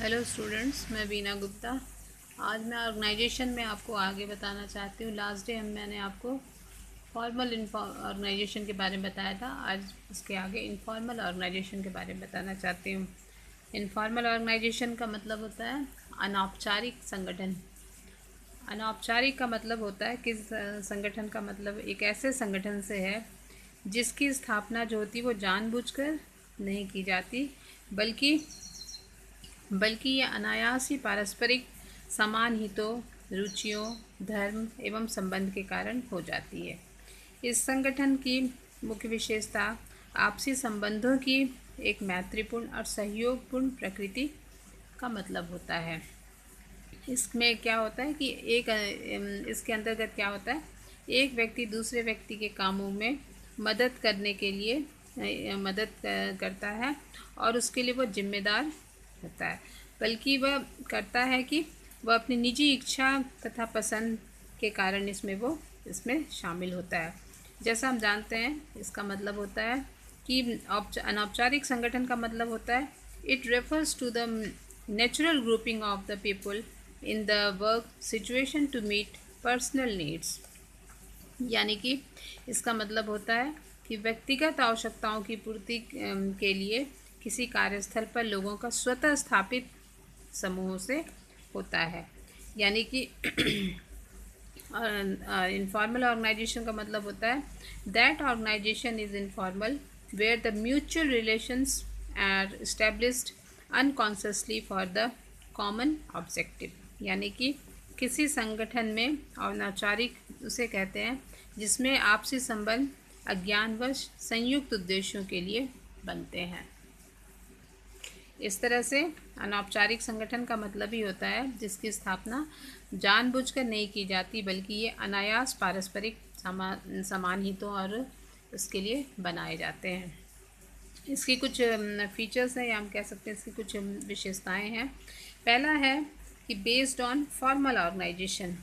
Hello students मैं बीना गुप्ता। आज मैं ऑर्गेनाइजेशन में आपको आगे बताना चाहती हूँ। लास्ट डे हम मैंने आपको फॉर्मल ऑर्गेनाइजेशन के बारे में बताया था। आज उसके आगे इनफॉर्मल ऑर्गेनाइजेशन के बारे में बताना चाहती हूँ। इनफॉर्मल ऑर्गेनाइजेशन का मतलब होता है अनौपचारिक संगठन। अनौपचारिक का मतलब होता है कि संगठन का मतलब एक ऐसे संगठन से है जिसकी स्थापना जो होती वो जानबूझकर नहीं की जाती, बल्कि बल्कि यह अनायास ही पारस्परिक समान हितों, रुचियों, धर्म एवं संबंध के कारण हो जाती है। इस संगठन की मुख्य विशेषता आपसी संबंधों की एक मैत्रीपूर्ण और सहयोगपूर्ण प्रकृति का मतलब होता है। इसमें क्या होता है कि एक इसके अंतर्गत क्या होता है? एक व्यक्ति दूसरे व्यक्ति के कामों में मदद करने के लिए मदद करता है और उसके लिए वो जिम्मेदार होता है। बल्कि वह करता है कि वह अपनी निजी इच्छा तथा पसंद के कारण इसमें वो, इसमें शामिल होता है। जैसा हम जानते हैं, इसका मतलब होता है कि अनौपचारिक संगठन का मतलब होता है। It refers to the natural grouping of the people in the work situation to meet personal needs यानी कि इसका मतलब होता है कि व्यक्तिगत आवश्यकताओं की पूर्ति के लिए किसी कार्यस्थल पर लोगों का स्वतः स्थापित समूहों से होता है। यानी कि इनफॉर्मल ऑर्गेनाइजेशन का मतलब होता है that organization is informal where the mutual relations are established unconsciously for the common objective यानी कि किसी संगठन में अनौपचारिक उसे कहते हैं, जिसमें आपसी संबंध अज्ञानवश संयुक्त उद्देश्यों के लिए बनते हैं। इस तरह से अनौपचारिक संगठन का मतलब ही होता है, जिसकी स्थापना जानबूझकर नहीं की जाती, बल्कि ये अनायास पारस्परिक समान समान हितों और इसके लिए बनाए जाते हैं। इसकी कुछ फीचर्स हैं, या हम कह सकते हैं इसकी कुछ विशेषताएँ हैं। पहला है कि बेस्ड ऑन फॉर्मल ऑर्गेनाइजेशन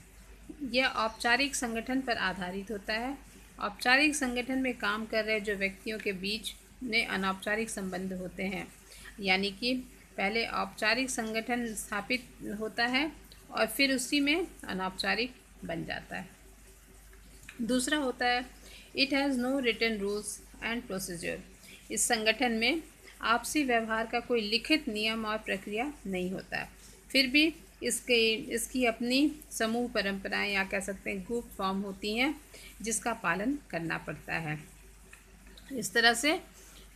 यह औपचारिक संगठन पर आधारित होता है। औपचारिक संगठन में काम कर रहे जो व्यक्तियों के बीच में अनौपचारिक संबंध होते हैं। यानी कि पहले औपचारिक संगठन स्थापित होता है और फिर उसी में अनौपचारिक बन जाता है। दूसरा होता है it has no written rules and procedure इस संगठन में आपसी व्यवहार का कोई लिखित नियम और प्रक्रिया नहीं होता। है फिर भी इसके, इसकी अपनी समूह परंपराएँ या कह सकते हैं ग्रुप फॉर्म होती हैं, जिसका पालन करना पड़ता है। इस तरह से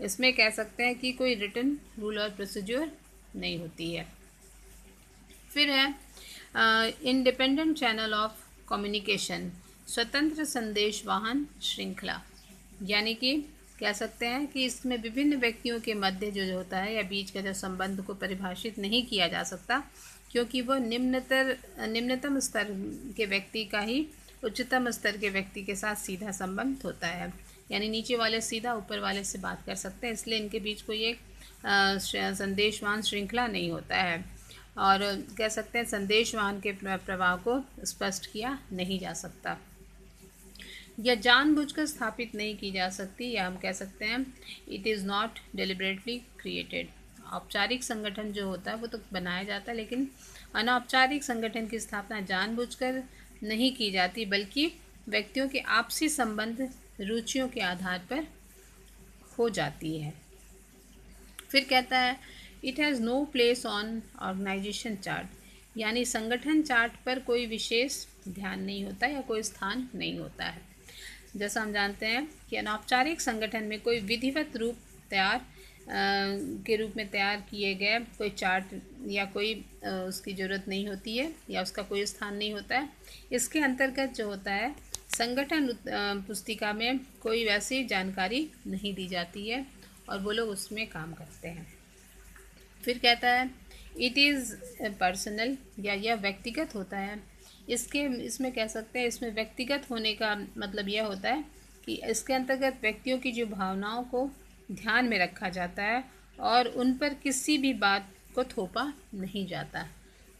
इसमें कह सकते हैं कि कोई रिटर्न रूल और प्रोसीजर नहीं होती है। फिर है इंडिपेंडेंट चैनल ऑफ़ कम्युनिकेशन स्वतंत्र संदेश वाहन श्रृंखला। यानी कि कह सकते हैं कि इसमें विभिन्न व्यक्तियों के मध्य जो होता है या बीच का जो संबंध को परिभाषित नहीं किया जा सकता, क्योंकि वह निम्नतर, निम्नतम स्तर के व्यक्ति का ही उच्चतम स्तर के व्यक्ति के साथ सीधा संबंध होता है। यानी नीचे वाले सीधा ऊपर वाले से बात कर सकते हैं, इसलिए इनके बीच कोई एक संदेशवान श्रृंखला नहीं होता है। और कह सकते हैं संदेशवान के प्रभाव को स्पष्ट किया नहीं जा सकता। यह जानबूझकर स्थापित नहीं की जा सकती, या हम कह सकते हैं it is not deliberately created औपचारिक संगठन जो होता है, वो तो बनाया जाता है, लेकिन अनौपचारिक संगठन की स्थापना जानबूझकर नहीं की जाती, बल्कि व्यक्तियों के आपसी संबंध रुचियों के आधार पर हो जाती है। फिर कहता है it has no place on organization chart यानी संगठन चार्ट पर कोई विशेष ध्यान नहीं होता या कोई स्थान नहीं होता है। जैसा हम जानते हैं कि अनौपचारिक संगठन में कोई विधिवत रूप तैयार के रूप में तैयार किए गए कोई चार्ट या कोई उसकी ज़रूरत नहीं होती है या उसका कोई स्थान नहीं होता है। इसके अंतर्गत जो होता है संगठन पुस्तिका में कोई वैसी जानकारी नहीं दी जाती है और वो लोग उसमें काम करते हैं। फिर कहता है इट इज़ पर्सनल या यह व्यक्तिगत होता है। इसके, इसमें कह सकते हैं, इसमें व्यक्तिगत होने का मतलब यह होता है कि इसके अंतर्गत व्यक्तियों की जो भावनाओं को ध्यान में रखा जाता है और उन पर किसी भी बात को थोपा नहीं जाता।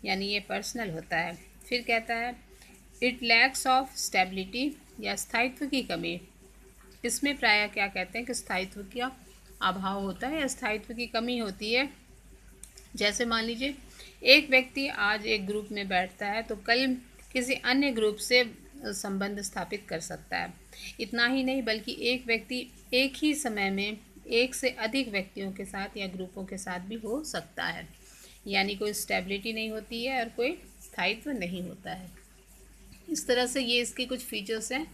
यानी ये पर्सनल होता है। फिर कहता है इट लैक्स ऑफ़ स्टेबिलिटी या स्थायित्व की कमी। इसमें प्रायः क्या कहते हैं कि स्थायित्व का अभाव होता है या स्थायित्व की कमी होती है। जैसे मान लीजिए, एक व्यक्ति आज एक ग्रुप में बैठता है तो कल किसी अन्य ग्रुप से संबंध स्थापित कर सकता है। इतना ही नहीं, बल्कि एक व्यक्ति एक ही समय में एक से अधिक व्यक्तियों के साथ या ग्रुपों के साथ भी हो सकता है। यानी कोई स्टेबिलिटी नहीं होती है और कोई स्थायित्व नहीं होता है। इस तरह से ये इसके कुछ फीचर्स हैं।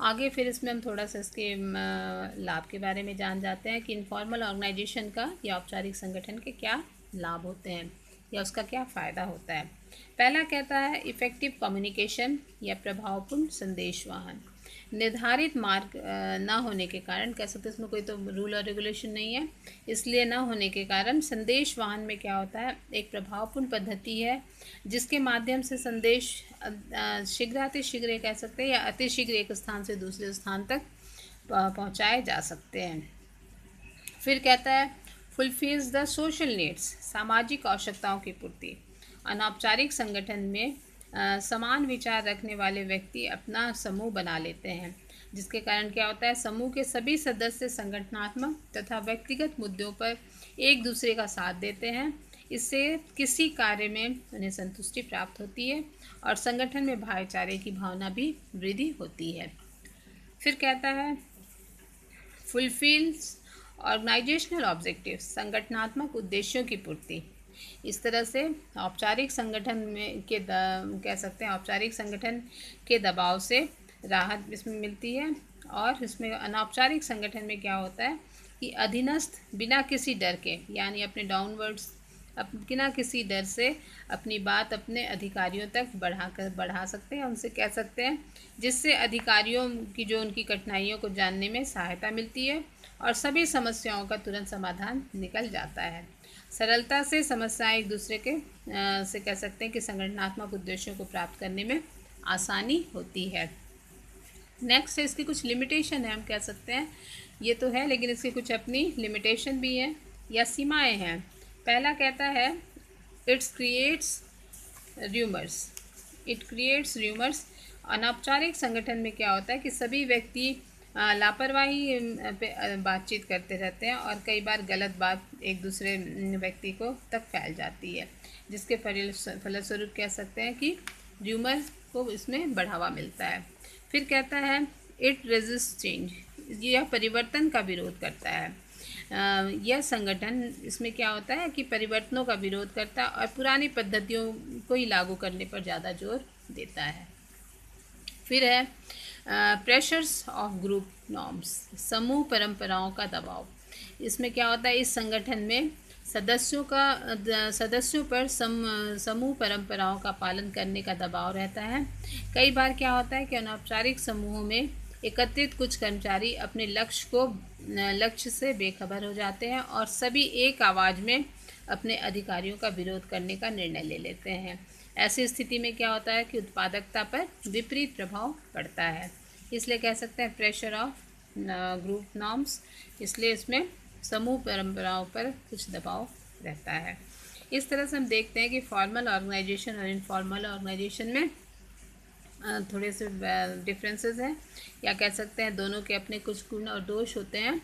आगे फिर इसमें हम थोड़ा सा इसके लाभ के बारे में जान जाते हैं कि इनफॉर्मल ऑर्गेनाइजेशन का या औपचारिक संगठन के क्या लाभ होते हैं या उसका क्या फ़ायदा होता है। पहला कहता है इफ़ेक्टिव कम्युनिकेशन या प्रभावपूर्ण संदेशवाहन निर्धारित मार्ग न होने के कारण, कह सकते इसमें कोई तो रूल और रेगुलेशन नहीं है, इसलिए न होने के कारण संदेश वाहन में क्या होता है, एक प्रभावपूर्ण पद्धति है, जिसके माध्यम से संदेश शीघ्र, अतिशीघ्र कह सकते हैं या अतिशीघ्र एक स्थान से दूसरे स्थान तक पहुँचाए जा सकते हैं। फिर कहता है फुलफिल्स द सोशल नीड्स सामाजिक आवश्यकताओं की पूर्ति, अनौपचारिक संगठन में समान विचार रखने वाले व्यक्ति अपना समूह बना लेते हैं, जिसके कारण क्या होता है, समूह के सभी सदस्य संगठनात्मक तथा व्यक्तिगत मुद्दों पर एक दूसरे का साथ देते हैं। इससे किसी कार्य में उन्हें संतुष्टि प्राप्त होती है और संगठन में भाईचारे की भावना भी वृद्धि होती है। फिर कहता है फुलफिल्स ऑर्गेनाइजेशनल ऑब्जेक्टिव संगठनात्मक उद्देश्यों की पूर्ति। इस तरह से औपचारिक संगठन में के कह सकते हैं, औपचारिक संगठन के दबाव से राहत इसमें मिलती है। और इसमें अनौपचारिक संगठन में क्या होता है कि अधीनस्थ बिना किसी डर के, यानी अपने डाउनवर्ड्स अप, बिना किसी डर से अपनी बात अपने अधिकारियों तक बढ़ा कर, बढ़ा सकते हैं, उनसे कह सकते हैं, जिससे अधिकारियों की जो उनकी कठिनाइयों को जानने में सहायता मिलती है और सभी समस्याओं का तुरंत समाधान निकल जाता है। सरलता से समस्याएँ एक दूसरे के आ, से कह सकते हैं कि संगठनात्मक उद्देश्यों को प्राप्त करने में आसानी होती है। नेक्स्ट है इसकी कुछ लिमिटेशन है हम कह सकते हैं। ये तो है लेकिन इसकी कुछ अपनी लिमिटेशन भी है या सीमाएँ हैं। पहला कहता है its creates rumours it creates rumours अनौपचारिक संगठन में क्या होता है कि सभी व्यक्ति लापरवाही पे बातचीत करते रहते हैं और कई बार गलत बात एक दूसरे व्यक्ति को तक फैल जाती है, जिसके फलस्वरूप कह सकते हैं कि र्यूमर को इसमें बढ़ावा मिलता है। फिर कहता है इट रेजिस्ट चेंज यह परिवर्तन का विरोध करता है। यह संगठन, इसमें क्या होता है कि परिवर्तनों का विरोध करता है और पुरानी पद्धतियों को ही लागू करने पर ज़्यादा ज़ोर देता है। फिर है प्रेशर्स ऑफ़ ग्रुप नॉर्म्स समूह परंपराओं का दबाव। इसमें क्या होता है? इस संगठन में सदस्यों का सदस्यों पर सम समूह परंपराओं का पालन करने का दबाव रहता है। कई बार क्या होता है कि अनौपचारिक समूहों में एकत्रित कुछ कर्मचारी अपने लक्ष्य को लक्ष्य से बेखबर हो जाते हैं और सभी एक आवाज़ में अपने अधिकारियों का विरोध करने का निर्णय ले लेते हैं। ऐसी स्थिति में क्या होता है कि उत्पादकता पर विपरीत प्रभाव पड़ता है। इसलिए कह सकते हैं प्रेशर ऑफ़ ग्रुप नॉर्म्स इसलिए इसमें समूह परंपराओं पर कुछ दबाव रहता है। इस तरह से हम देखते हैं कि फॉर्मल ऑर्गेनाइजेशन और इनफॉर्मल ऑर्गेनाइजेशन में थोड़े से डिफरेंसेस हैं। या कह सकते हैं दोनों के अपने कुछ गुण और दोष होते हैं।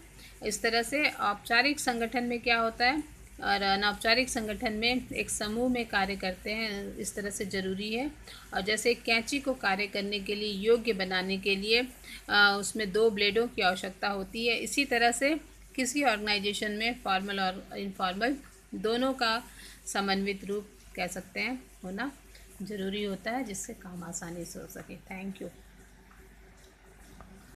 इस तरह से औपचारिक संगठन में क्या होता है? और अनौपचारिक संगठन में एक समूह में कार्य करते हैं, इस तरह से ज़रूरी है। और जैसे कैंची को कार्य करने के लिए, योग्य बनाने के लिए उसमें दो ब्लेडों की आवश्यकता होती है। इसी तरह से किसी ऑर्गेनाइजेशन में फॉर्मल और इनफॉर्मल दोनों का समन्वित रूप कह सकते हैं, होना ज़रूरी होता है, जिससे काम आसानी से हो सके। Thank you.